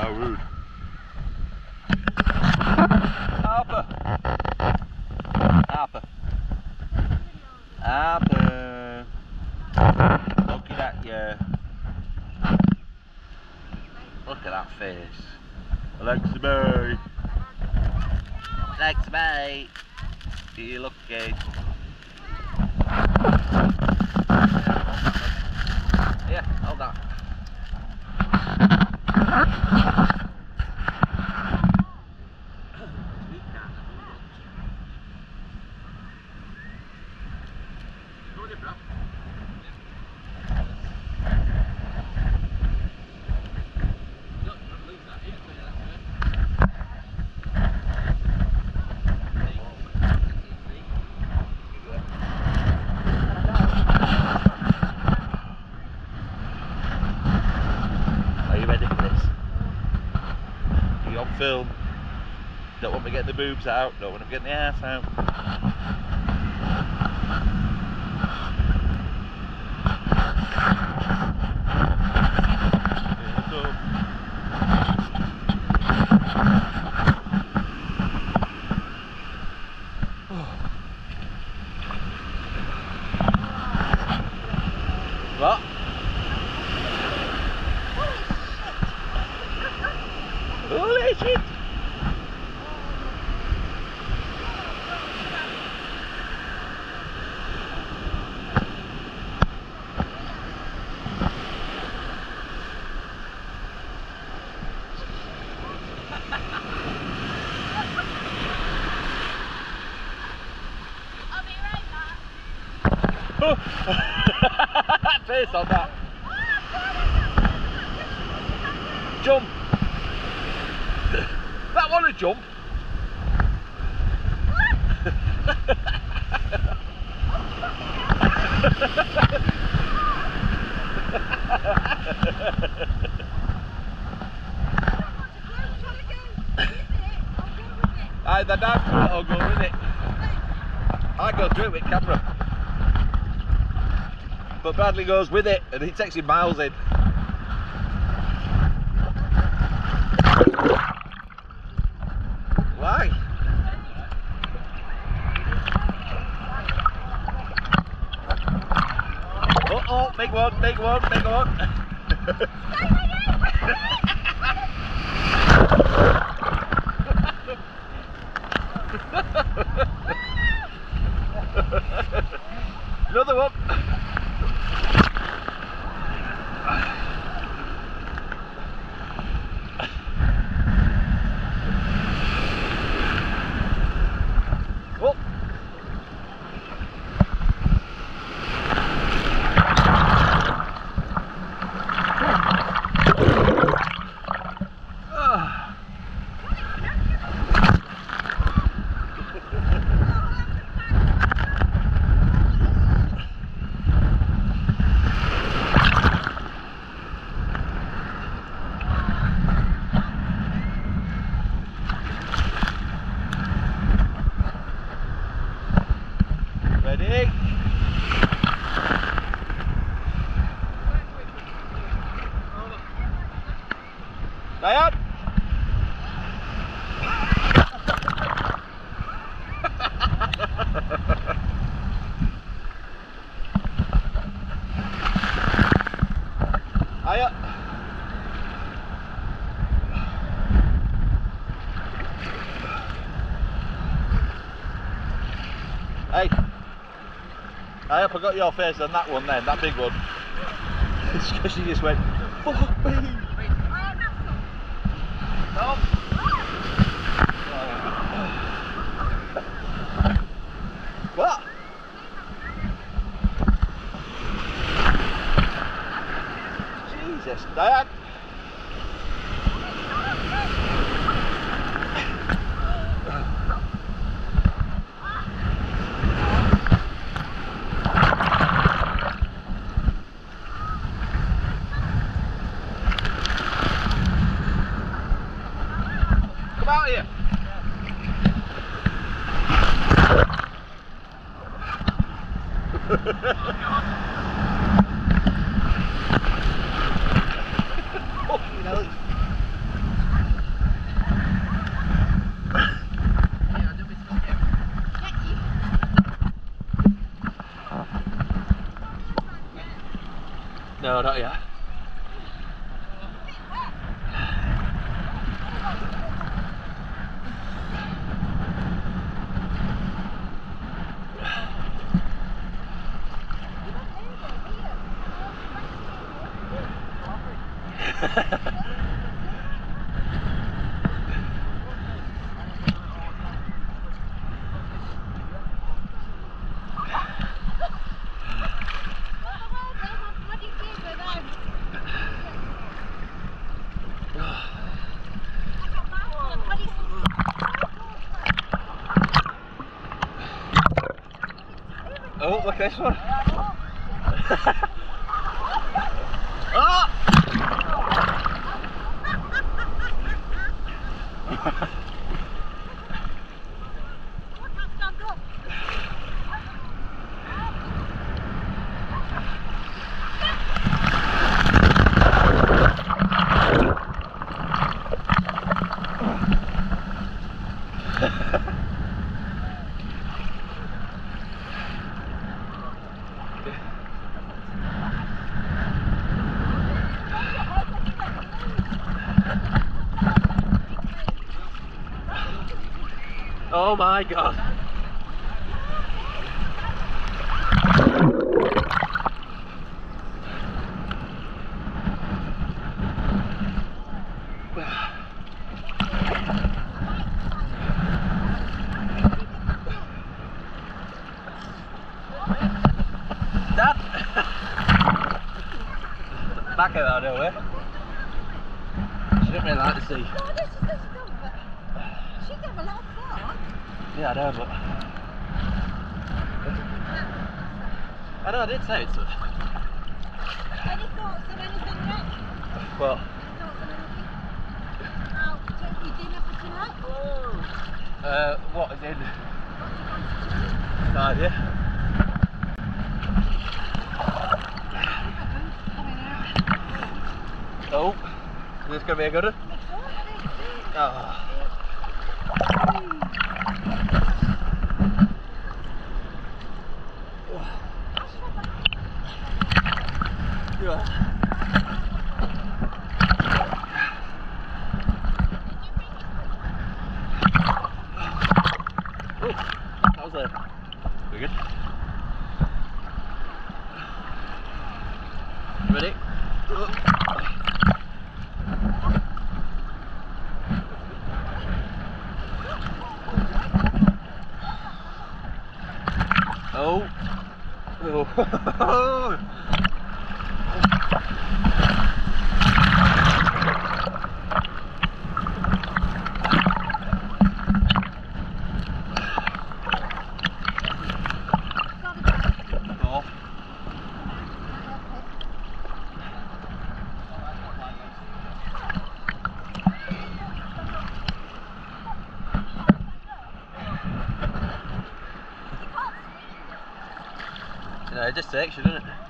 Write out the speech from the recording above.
How rude. Harper. Harper. Harper. Looking at you. Look at that face. Alexa Bay. Alexa Bay. You looking? Yeah, Yeah. film? Don't want me getting the boobs out, don't want me getting the ass out. Here we go. What? Holy shit! I'll be right back. Face on that. Jump. That one a jump. Either dive through it go with it. I go through it with camera. But Bradley goes with it and he takes him miles in. Why? Oh, oh, big one, big one, big one. Hiya. Hey. I hope I got your face on that one then, that big one. it's because she just went, fuck me. No. sehr stark. No, not yet. Oh, Oh, look at this one. Oh my god. Dad! Back out of nowhere. She didn't really like the sea. Yeah, I know, but. I know, I did say it to her. Any thoughts on anything next? Well, uh, what is in? To? No idea. Oh, is this gonna be a good one? Oh. oh. It just you, doesn't it?